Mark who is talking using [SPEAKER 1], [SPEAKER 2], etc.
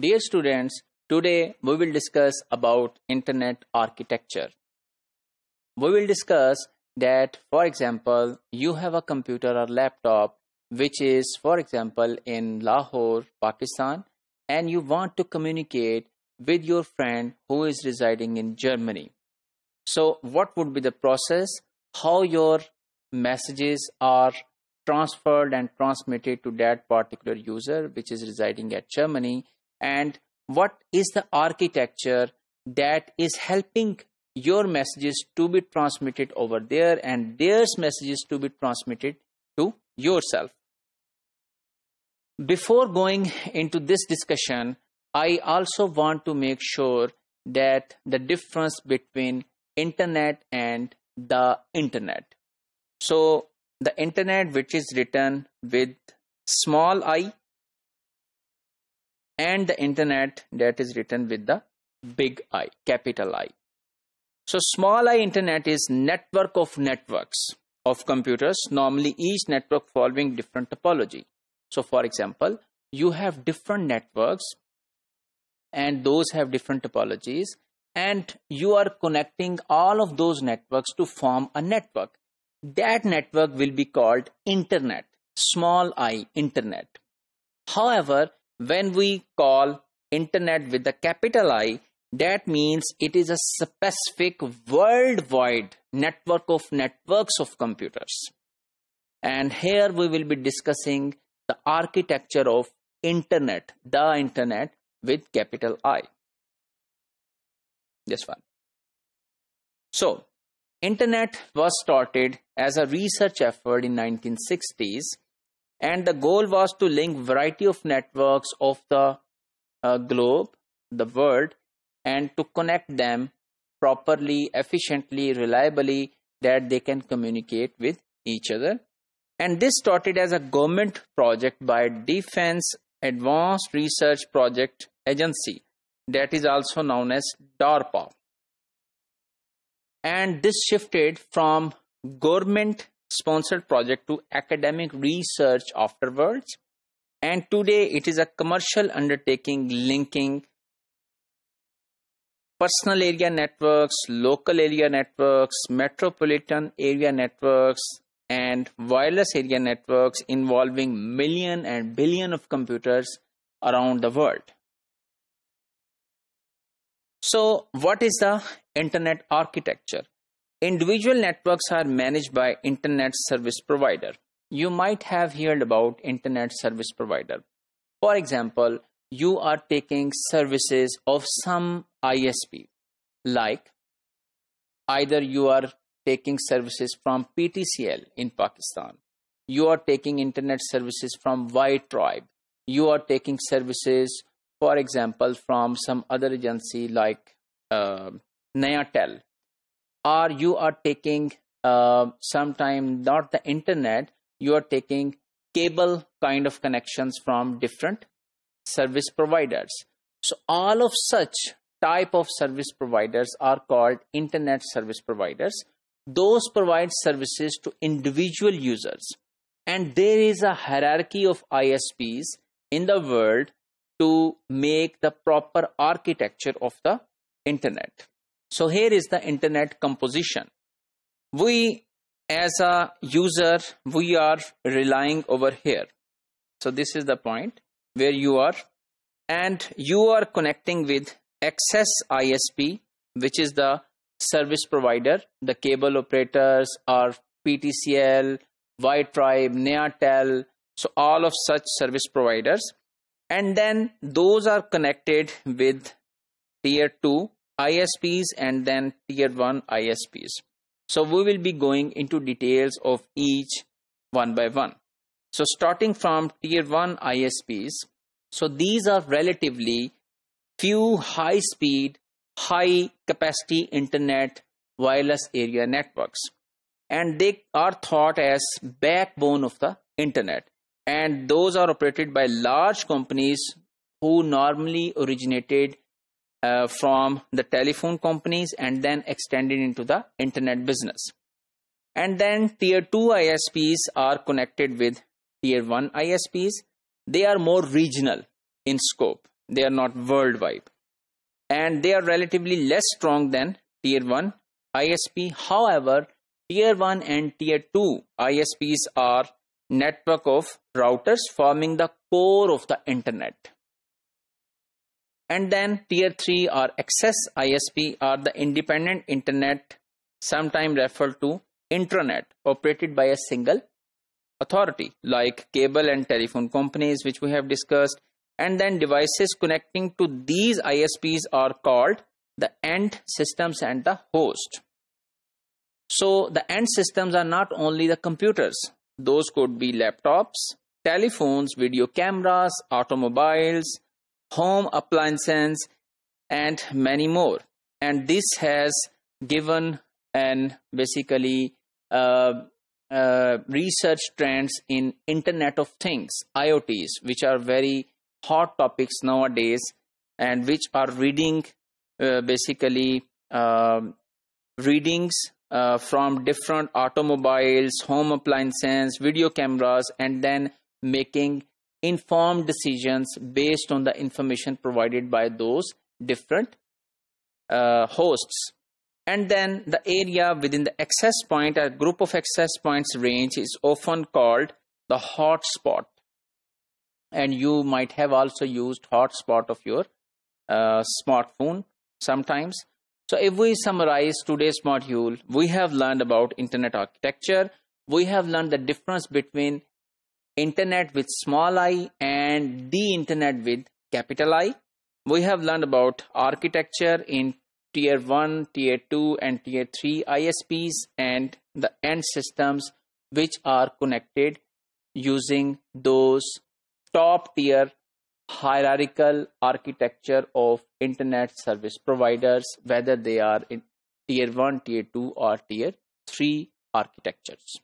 [SPEAKER 1] Dear students, today we will discuss about internet architecture. We will discuss that for example, you have a computer or laptop which is for example in Lahore, Pakistan and you want to communicate with your friend who is residing in Germany. So what would be the process? How your messages are transferred and transmitted to that particular user which is residing at Germany and what is the architecture that is helping your messages to be transmitted over there and their messages to be transmitted to yourself. Before going into this discussion, I also want to make sure that the difference between internet and the internet. So the internet which is written with small i and the internet that is written with the big I, capital I. So small i internet is network of networks of computers, normally each network following different topology. So for example, you have different networks and those have different topologies and you are connecting all of those networks to form a network. That network will be called internet, small i internet. However, when we call internet with the capital I, that means it is a specific worldwide network of networks of computers. And here we will be discussing the architecture of internet, the internet with capital I. This one. So, internet was started as a research effort in 1960s and the goal was to link variety of networks of the uh, globe, the world and to connect them properly, efficiently, reliably that they can communicate with each other. And this started as a government project by Defense Advanced Research Project Agency that is also known as DARPA. And this shifted from government sponsored project to academic research afterwards. And today it is a commercial undertaking linking personal area networks, local area networks, metropolitan area networks, and wireless area networks involving million and billion of computers around the world. So what is the internet architecture? Individual networks are managed by internet service provider. You might have heard about internet service provider. For example, you are taking services of some ISP like either you are taking services from PTCL in Pakistan. You are taking internet services from Wi-tribe. You are taking services, for example, from some other agency like uh, Nayatel. Or you are taking uh, sometime not the internet, you are taking cable kind of connections from different service providers. So all of such type of service providers are called internet service providers those provide services to individual users. And there is a hierarchy of ISPs in the world to make the proper architecture of the internet. So here is the internet composition. We as a user, we are relying over here. So this is the point where you are and you are connecting with access ISP, which is the service provider, the cable operators are PTCL, Wi-tribe, Nayatel, so all of such service providers. And then those are connected with tier 2 ISPs and then tier 1 ISPs. So we will be going into details of each one by one. So starting from tier 1 ISPs, so these are relatively few high speed high capacity internet wireless area networks and they are thought as backbone of the internet and those are operated by large companies who normally originated uh, from the telephone companies and then extended into the internet business and then tier 2 isps are connected with tier 1 isps they are more regional in scope They are not worldwide. And they are relatively less strong than tier 1 ISP. However, tier 1 and tier 2 ISPs are network of routers forming the core of the internet. And then tier 3 or access ISP are the independent internet, sometimes referred to intranet, operated by a single authority like cable and telephone companies, which we have discussed. And then devices connecting to these ISPs are called the end systems and the host. So the end systems are not only the computers, those could be laptops, telephones, video cameras, automobiles, home appliances, and many more. And this has given an basically uh, uh, research trends in Internet of Things, IoTs, which are very hot topics nowadays, and which are reading uh, basically um, readings uh, from different automobiles, home appliances, video cameras, and then making informed decisions based on the information provided by those different uh, hosts. And then the area within the access point, a group of access points range is often called the hotspot. And you might have also used hotspot of your uh, smartphone sometimes. So if we summarize today's module, we have learned about internet architecture. We have learned the difference between internet with small i and the internet with capital I. We have learned about architecture in tier 1, tier 2 and tier 3 ISPs and the end systems which are connected using those top tier hierarchical architecture of internet service providers, whether they are in tier 1, tier 2, or tier 3 architectures.